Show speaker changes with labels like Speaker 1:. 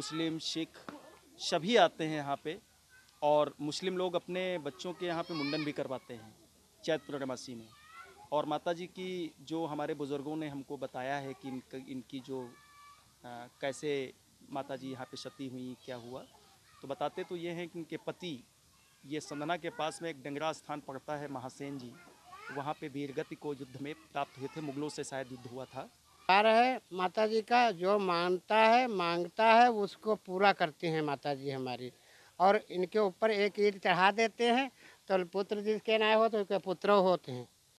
Speaker 1: मुस्लिम सिख सभी आते हैं यहाँ पे और मुस्लिम लोग अपने बच्चों के यहाँ पे मुंडन भी करवाते हैं चैत पूर्णमासी में। और माता जी की जो हमारे बुज़ुर्गों ने हमको बताया है कि इनक, इनकी जो आ, कैसे माता जी यहाँ पे सती हुई क्या हुआ तो बताते तो ये हैं कि इनके पति ये संदना के पास में एक डंगरा स्थान पड़ता है महासेन जी। वहाँ पे वीरगति को युद्ध में प्राप्त हुए थे मुगलों से शायद युद्ध हुआ था।
Speaker 2: प्यार है माता जी का जो मानता है, माँगता है, उसको पूरा करती हैं माता जी हमारी। और इनके ऊपर एक ईद चढ़ा देते हैं तो पुत्र जिसके नए हो तो उनके पुत्र होते हैं।